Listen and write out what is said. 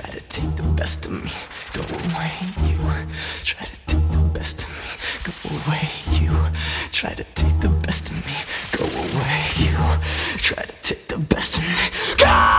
try to take the best of me. Go away, you try to take the best of me. Go away, you try to take the best of me. Go away, you try to take the best of me. Go!